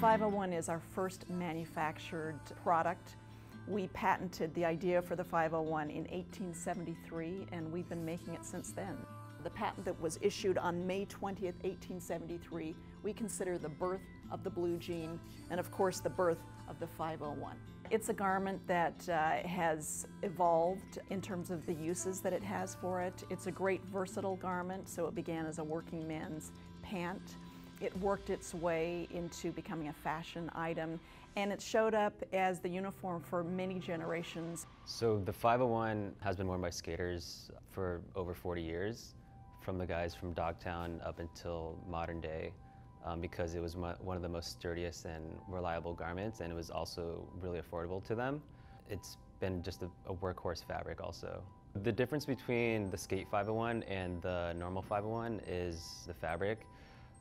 The 501 is our first manufactured product. We patented the idea for the 501 in 1873 and we've been making it since then. The patent that was issued on May 20th, 1873, we consider the birth of the blue jean and of course the birth of the 501. It's a garment that uh, has evolved in terms of the uses that it has for it. It's a great versatile garment, so it began as a working man's pant. It worked its way into becoming a fashion item and it showed up as the uniform for many generations. So the 501 has been worn by skaters for over 40 years, from the guys from Dogtown up until modern day, um, because it was one of the most sturdiest and reliable garments and it was also really affordable to them. It's been just a, a workhorse fabric also. The difference between the skate 501 and the normal 501 is the fabric.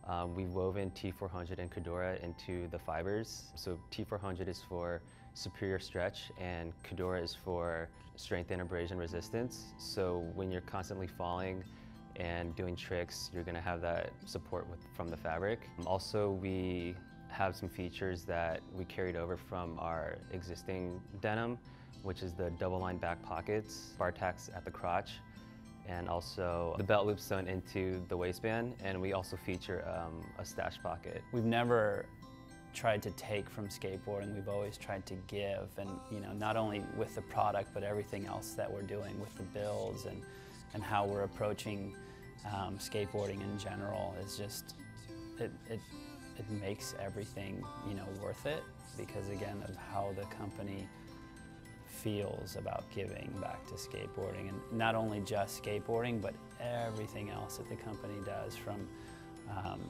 Um, we've woven T400 and Cordura into the fibers. So T400 is for superior stretch and Cordura is for strength and abrasion resistance. So when you're constantly falling and doing tricks, you're gonna have that support with, from the fabric. Also, we have some features that we carried over from our existing denim, which is the double line back pockets, bar tacks at the crotch, and also the belt loop sewn into the waistband and we also feature um, a stash pocket. We've never tried to take from skateboarding, we've always tried to give and you know not only with the product but everything else that we're doing with the builds and, and how we're approaching um, skateboarding in general is just, it, it, it makes everything you know worth it because again of how the company feels about giving back to skateboarding. And not only just skateboarding but everything else that the company does from um,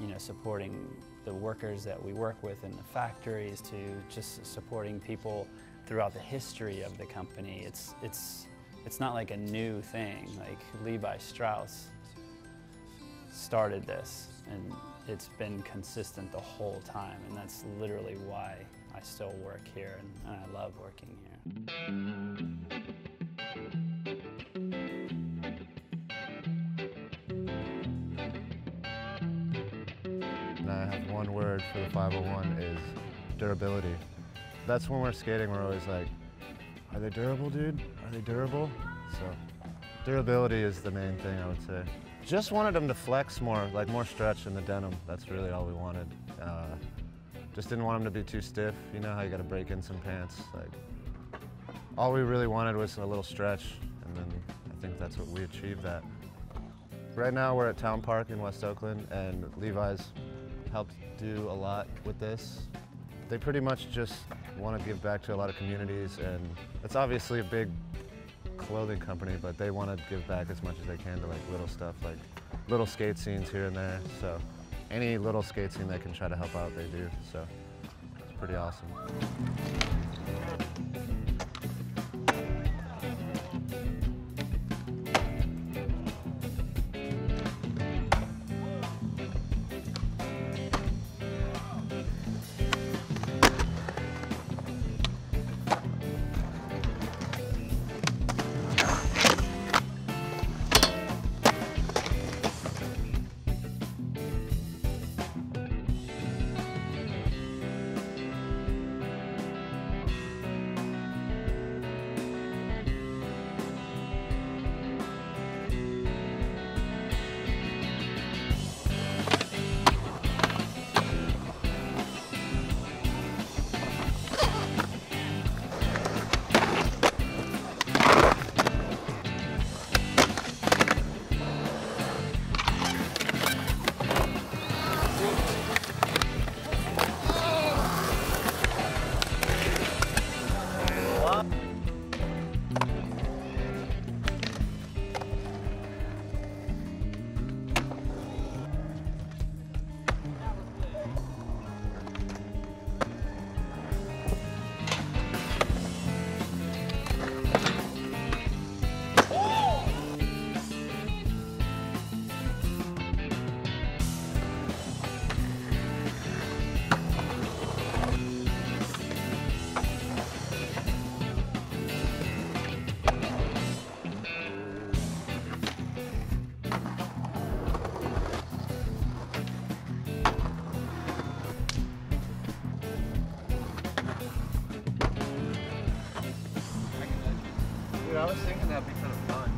you know supporting the workers that we work with in the factories to just supporting people throughout the history of the company. It's it's it's not like a new thing. Like Levi Strauss started this and it's been consistent the whole time and that's literally why I still work here and, and I love working here. And I have one word for the 501 is durability. That's when we're skating, we're always like, are they durable, dude? Are they durable? So durability is the main thing, I would say. Just wanted them to flex more, like more stretch in the denim. That's really all we wanted. Uh, just didn't want them to be too stiff. You know how you got to break in some pants. Like all we really wanted was a little stretch, and then I think that's what we achieved that. Right now we're at Town Park in West Oakland, and Levi's helped do a lot with this. They pretty much just want to give back to a lot of communities, and it's obviously a big clothing company, but they want to give back as much as they can to like little stuff, like little skate scenes here and there. So any little skate scene they can try to help out, they do. So it's pretty awesome. I was thinking that'd be kind of fun.